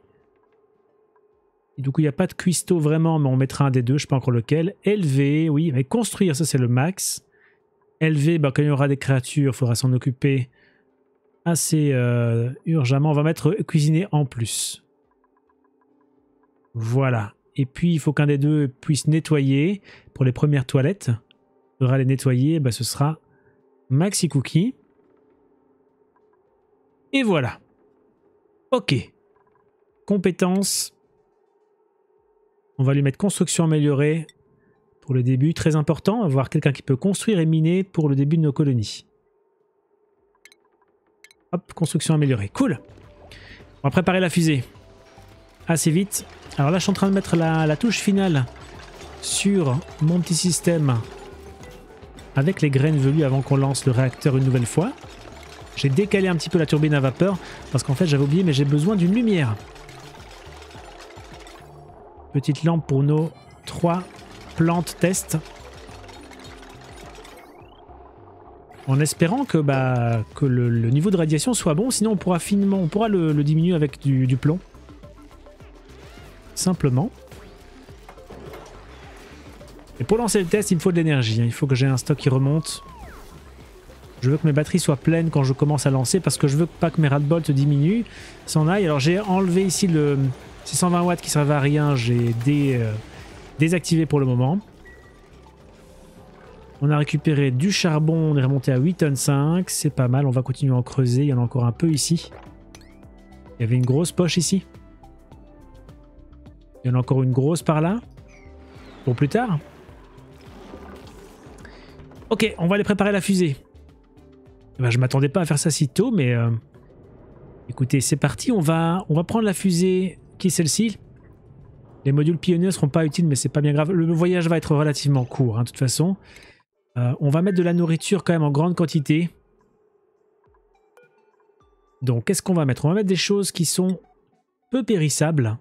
Et du coup, il n'y a pas de cuistot vraiment, mais on mettra un des deux, je ne sais pas encore lequel. Élever, oui, mais construire, ça c'est le max. élevé, bah, quand il y aura des créatures, il faudra s'en occuper assez euh, urgemment. On va mettre cuisiner en plus. Voilà. Et puis, il faut qu'un des deux puisse nettoyer pour les premières toilettes. Il faudra les nettoyer, bah, ce sera Maxi Cookie. Et voilà. Ok. Compétences. On va lui mettre construction améliorée pour le début. Très important, avoir quelqu'un qui peut construire et miner pour le début de nos colonies. Hop, construction améliorée. Cool. On va préparer la fusée. Assez vite. Alors là, je suis en train de mettre la, touche finale sur mon petit système avec les graines velues avant qu'on lance le réacteur une nouvelle fois. J'ai décalé un petit peu la turbine à vapeur parce qu'en fait j'avais oublié mais j'ai besoin d'une lumière. Petite lampe pour nos trois plantes test. En espérant que, bah, le, niveau de radiation soit bon, sinon on pourra finement, on pourra le, diminuer avec du plomb simplement. Et pour lancer le test, il me faut de l'énergie. Hein. Il faut que j'ai un stock qui remonte. Je veux que mes batteries soient pleines quand je commence à lancer parce que je veux pas que mes radbolts diminuent, s'en aillent. Alors j'ai enlevé ici le 620 watts qui servait à rien. J'ai euh, désactivé pour le moment. On a récupéré du charbon, on est remonté à 8 tonnes 5, c'est pas mal, on va continuer à en creuser, il y en a encore un peu ici. Il y avait une grosse poche ici. Il y en a encore une grosse par là. Pour plus tard. Ok, on va aller préparer la fusée. Eh ben, je m'attendais pas à faire ça si tôt, mais... Euh, écoutez, c'est parti. On va, on va prendre la fusée qui est celle-ci. Les modules pionniers ne seront pas utiles, mais c'est pas bien grave. Le voyage va être relativement court, hein, de toute façon. Euh, on va mettre de la nourriture quand même en grande quantité. Donc, qu'est-ce qu'on va mettre? On va mettre des choses qui sont peu périssables.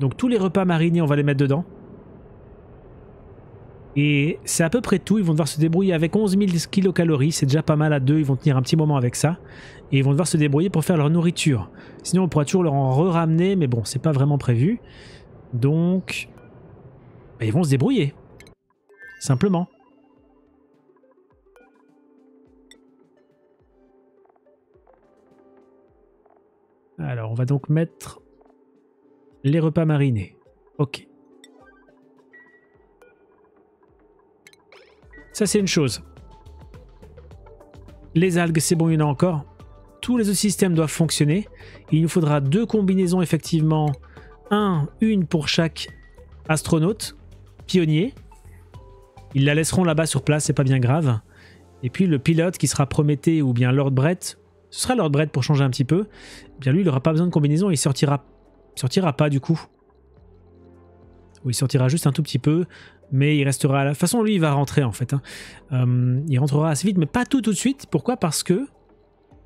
Donc tous les repas marinés, on va les mettre dedans. Et c'est à peu près tout. Ils vont devoir se débrouiller avec 11 000 kilocalories. C'est déjà pas mal à deux. Ils vont tenir un petit moment avec ça. Et ils vont devoir se débrouiller pour faire leur nourriture. Sinon, on pourra toujours leur en re-ramener. Mais bon, c'est pas vraiment prévu. Donc, bah, ils vont se débrouiller. Simplement. Alors, on va donc mettre les repas marinés. Ok. Ça, c'est une chose. Les algues, c'est bon, il y en a encore. Tous les autres systèmes doivent fonctionner. Il nous faudra deux combinaisons, effectivement. Un, une pour chaque astronaute, pionnier. Ils la laisseront là-bas sur place, c'est pas bien grave. Et puis le pilote qui sera Prométhée ou bien Lord Brett, ce sera Lord Brett pour changer un petit peu. Eh bien lui, il n'aura pas besoin de combinaison, il sortira sortira pas du coup. Ou il sortira juste un tout petit peu, mais il restera à la... De toute façon, lui, il va rentrer en fait. Hein. Euh, il rentrera assez vite, mais pas tout tout de suite. Pourquoi? Parce que,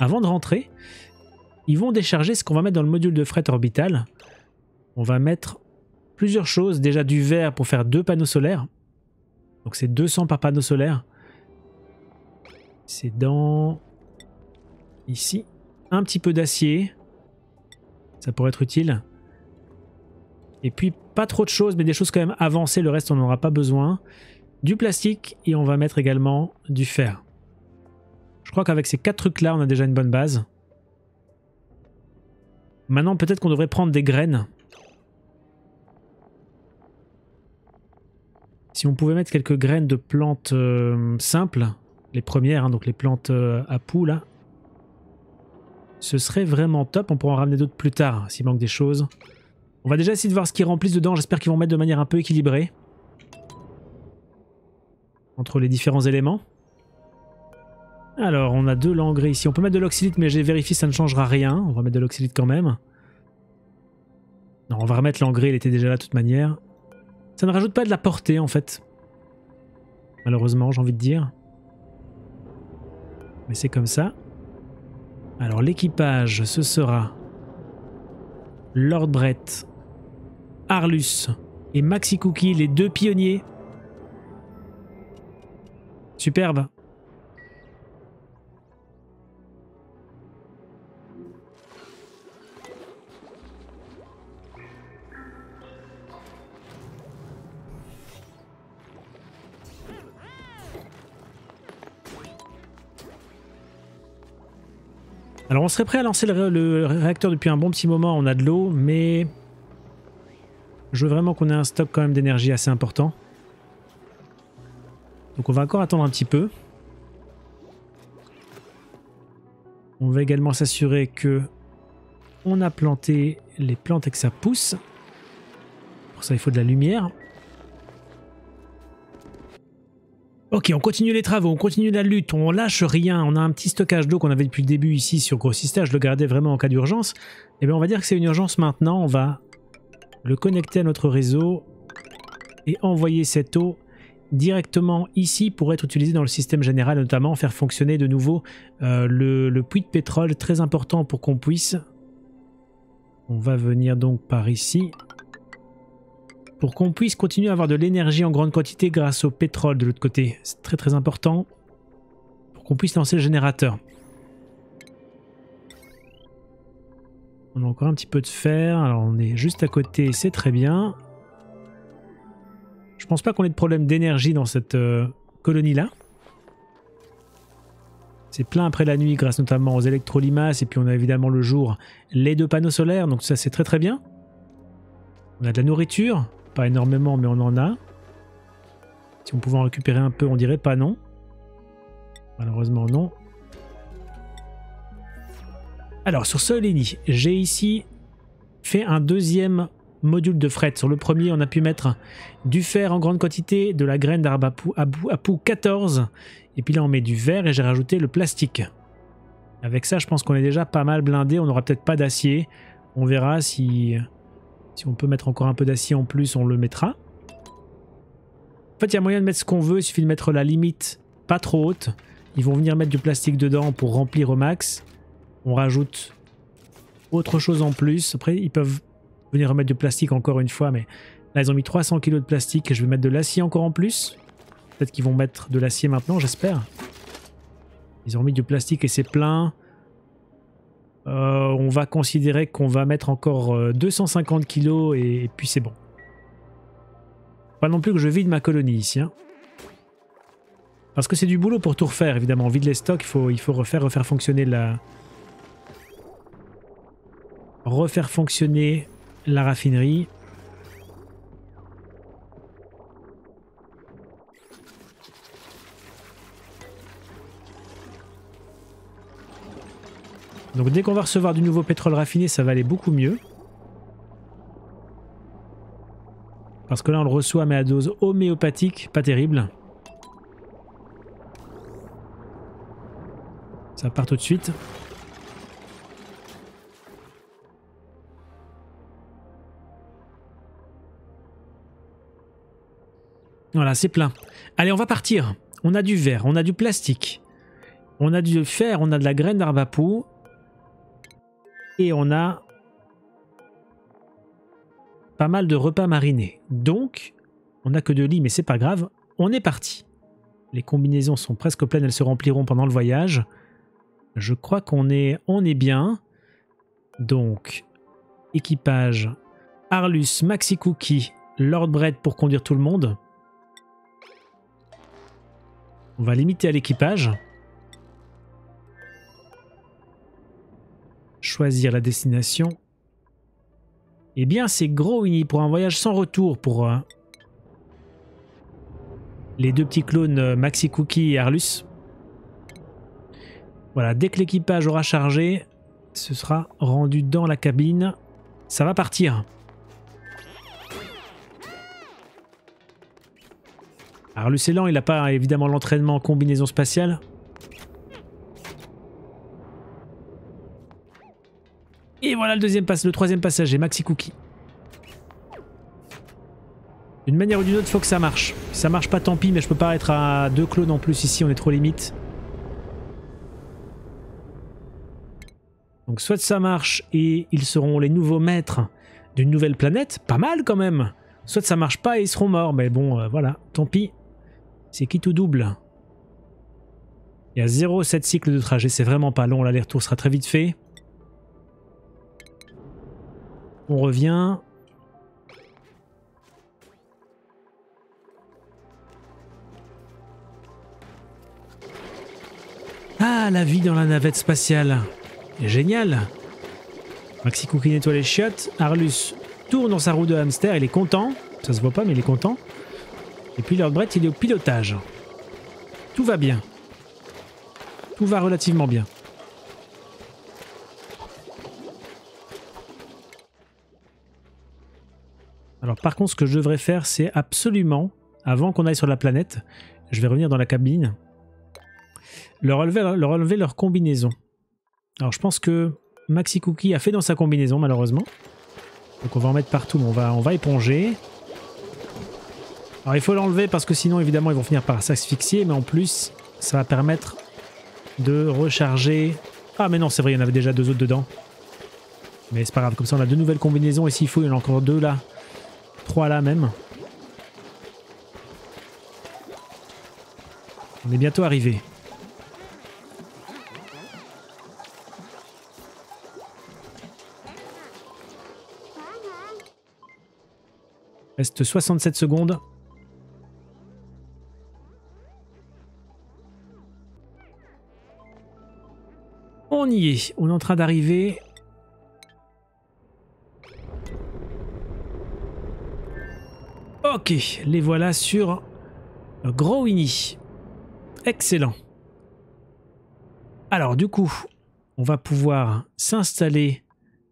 avant de rentrer, ils vont décharger ce qu'on va mettre dans le module de fret orbital. On va mettre plusieurs choses. Déjà du verre pour faire deux panneaux solaires. Donc c'est 200 par panneau solaire. C'est dans... Ici. Un petit peu d'acier. Ça pourrait être utile. Et puis pas trop de choses, mais des choses quand même avancées, le reste on n'en aura pas besoin. Du plastique et on va mettre également du fer. Je crois qu'avec ces quatre trucs là, on a déjà une bonne base. Maintenant peut-être qu'on devrait prendre des graines. Si on pouvait mettre quelques graines de plantes euh, simples, les premières, hein, donc les plantes euh, à poux là, ce serait vraiment top. On pourra en ramener d'autres plus tard s'il manque des choses. On va déjà essayer de voir ce qu'ils remplissent dedans. J'espère qu'ils vont mettre de manière un peu équilibrée. Entre les différents éléments. Alors, on a de l'engrais ici. On peut mettre de l'oxylite, mais j'ai vérifié, ça ne changera rien. On va mettre de l'oxylite quand même. Non, on va remettre l'engrais, il était déjà là de toute manière. Ça ne rajoute pas de la portée, en fait. Malheureusement, j'ai envie de dire. Mais c'est comme ça. Alors, l'équipage, ce sera Lord Brett, Arlus et Maxi Cookie, les deux pionniers. Superbe. Alors on serait prêt à lancer le, réacteur depuis un bon petit moment, on a de l'eau, mais je veux vraiment qu'on ait un stock quand même d'énergie assez important. Donc on va encore attendre un petit peu. On va également s'assurer que on a planté les plantes et que ça pousse. Pour ça il faut de la lumière. Ok, on continue les travaux, on continue la lutte, on lâche rien. On a un petit stockage d'eau qu'on avait depuis le début ici sur Grossista. Je le gardais vraiment en cas d'urgence. Et eh bien on va dire que c'est une urgence maintenant. On va le connecter à notre réseau et envoyer cette eau directement ici pour être utilisée dans le système général, notamment faire fonctionner de nouveau euh, le, le, puits de pétrole, très important pour qu'on puisse. On va venir donc par ici pour qu'on puisse continuer à avoir de l'énergie en grande quantité grâce au pétrole de l'autre côté. C'est très très important pour qu'on puisse lancer le générateur. On a encore un petit peu de fer, alors on est juste à côté, c'est très bien. Je pense pas qu'on ait de problème d'énergie dans cette euh, colonie-là. C'est plein après la nuit grâce notamment aux électrolimaces et puis on a évidemment le jour les deux panneaux solaires, donc ça c'est très très bien. On a de la nourriture, pas énormément, mais on en a. Si on pouvait en récupérer un peu, on dirait pas non. Malheureusement, non. Alors, sur Solini, j'ai ici fait un deuxième module de fret. Sur le premier, on a pu mettre du fer en grande quantité, de la graine d'arbre à pou 14. Et puis là, on met du verre et j'ai rajouté le plastique. Avec ça, je pense qu'on est déjà pas mal blindé. On n'aura peut-être pas d'acier. On verra si si on peut mettre encore un peu d'acier en plus, on le mettra. En fait, il y a moyen de mettre ce qu'on veut, il suffit de mettre la limite pas trop haute. Ils vont venir mettre du plastique dedans pour remplir au max. On rajoute autre chose en plus. Après, ils peuvent venir remettre du plastique encore une fois, mais là, ils ont mis 300 kg de plastique je vais mettre de l'acier encore en plus. Peut-être qu'ils vont mettre de l'acier maintenant, j'espère. Ils ont mis du plastique et c'est plein. Euh, on va considérer qu'on va mettre encore 250 euh, kilos et, puis c'est bon. Pas non plus que je vide ma colonie ici. Hein. Parce que c'est du boulot pour tout refaire, évidemment. On vide les stocks, il faut, il faut refaire, refaire fonctionner la... Refaire fonctionner la raffinerie. Donc dès qu'on va recevoir du nouveau pétrole raffiné, ça va aller beaucoup mieux. Parce que là, on le reçoit, mais à dose homéopathique, pas terrible. Ça part tout de suite. Voilà, c'est plein. Allez, on va partir. On a du verre, on a du plastique, on a du fer, on a de la graine d'arbre à et on a pas mal de repas marinés. Donc, on n'a que de lits, mais c'est pas grave, on est parti. Les combinaisons sont presque pleines, elles se rempliront pendant le voyage. Je crois qu'on est, on est bien. Donc, équipage, Arlus, Maxi Cookie, Lord Bread pour conduire tout le monde. On va limiter à l'équipage. Choisir la destination. Eh bien, c'est gros pour un voyage sans retour pour euh, les deux petits clones euh, Maxi Cookie et Arlus. Voilà, dès que l'équipage aura chargé, ce sera rendu dans la cabine. Ça va partir. Arlus est lent, il n'a pas évidemment l'entraînement en combinaison spatiale. Et voilà le deuxième passe, le troisième passager, Maxi Cookie. D'une manière ou d'une autre, il faut que ça marche. Si ça marche pas, tant pis, mais je peux pas être à deux clones en plus ici, on est trop limite. Donc soit ça marche et ils seront les nouveaux maîtres d'une nouvelle planète, pas mal quand même. Soit ça marche pas et ils seront morts, mais bon, euh, voilà, tant pis. C'est qui tout double? Il y a 0,7 cycles de trajet, c'est vraiment pas long, l'aller-retour sera très vite fait. On revient. Ah, la vie dans la navette spatiale. Génial Maxi Cookie nettoie les chiottes. Arlus tourne dans sa roue de hamster. Il est content. Ça se voit pas, mais il est content. Et puis Lord Brett, il est au pilotage. Tout va bien. Tout va relativement bien. Alors par contre, ce que je devrais faire, c'est absolument, avant qu'on aille sur la planète, je vais revenir dans la cabine, leur enlever, leur combinaison. Alors je pense que Maxi Cookie a fait dans sa combinaison, malheureusement. Donc on va en mettre partout, on va, on va éponger. Alors il faut l'enlever parce que sinon, évidemment, ils vont finir par s'asphyxier, mais en plus, ça va permettre de recharger... Ah mais non, c'est vrai, il y en avait déjà deux autres dedans. Mais c'est pas grave, comme ça on a deux nouvelles combinaisons, et s'il faut, il y en a encore deux là. Trois là même. On est bientôt arrivé. Reste 67 secondes. On y est. On est en train d'arriver. Ok, les voilà sur Growini. Excellent. Alors du coup, on va pouvoir s'installer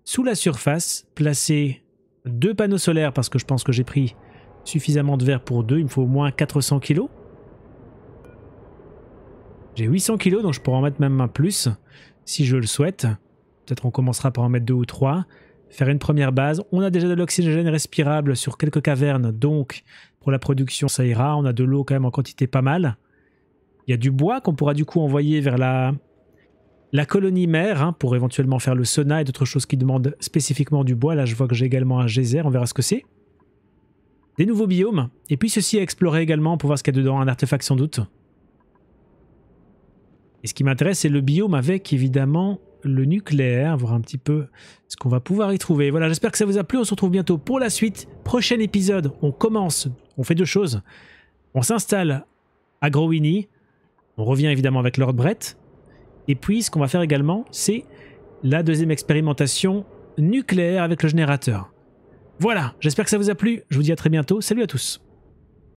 sous la surface, placer deux panneaux solaires parce que je pense que j'ai pris suffisamment de verre pour deux. Il me faut au moins 400 kg. J'ai 800 kg donc je pourrais en mettre même un plus si je le souhaite. Peut-être on commencera par en mettre deux ou trois. Faire une première base. On a déjà de l'oxygène respirable sur quelques cavernes donc pour la production ça ira. On a de l'eau quand même en quantité pas mal. Il y a du bois qu'on pourra du coup envoyer vers la, la colonie mère hein, pour éventuellement faire le sauna et d'autres choses qui demandent spécifiquement du bois. Là, je vois que j'ai également un geyser, on verra ce que c'est. Des nouveaux biomes. Et puis ceci à explorer également pour voir ce qu'il y a dedans, un artefact sans doute. Et ce qui m'intéresse, c'est le biome avec évidemment le nucléaire, voir un petit peu ce qu'on va pouvoir y trouver. Voilà, j'espère que ça vous a plu. On se retrouve bientôt pour la suite. Prochain épisode, on commence, on fait deux choses. On s'installe à Growini. On revient évidemment avec Lord Brett. Et puis, ce qu'on va faire également, c'est la deuxième expérimentation nucléaire avec le générateur. Voilà, j'espère que ça vous a plu. Je vous dis à très bientôt. Salut à tous.